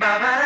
Why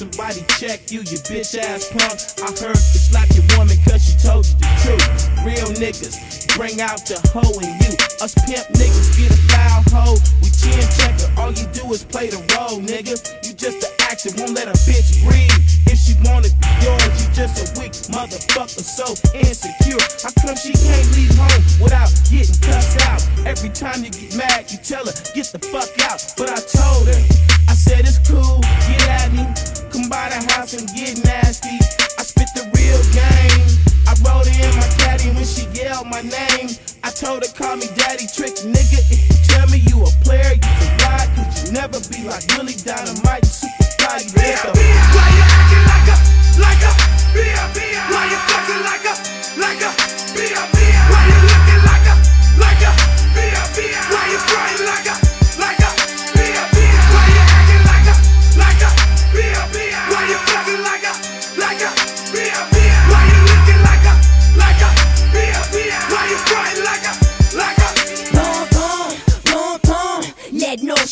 somebody check you, you bitch ass punk. I heard you slap your woman cause she told you the truth. Real niggas bring out the hoe in you. Us pimp niggas get a foul hoe. We chin checker, all you do is play the role, nigga. You just an actor, won't let a bitch breathe. If she wanted yours, you just a weak motherfucker, so insecure. How come she can't leave home without getting cussed out? Every time you get mad, you tell her, get the fuck out. But I told her, I said it's cool. Come by the house and get nasty. I spit the real game. I wrote in my caddy when she yelled my name. I told her, call me daddy, trick nigga. If you tell me you a player, you can ride, cause you never be like Willie Dynamite,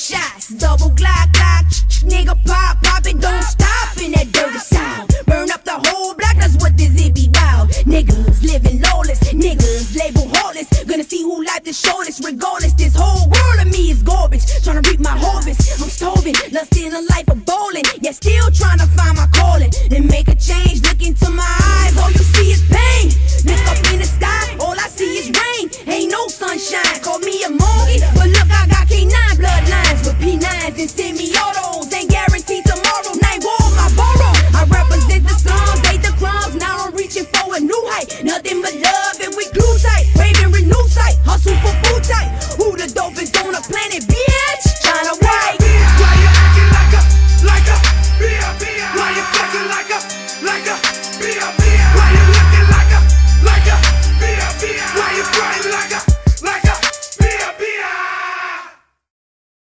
shots. Double glock glock, nigga pop pop it, don't stop in that dirty sound. Burn up the whole block, that's what this it be about. Niggas living lawless, niggas label heartless. Gonna see who life the shortest, regardless. This whole world of me is garbage. Tryna reap my harvest, I'm starving, lusting a life of bowling. Yeah, still tryna find my calling and make a change.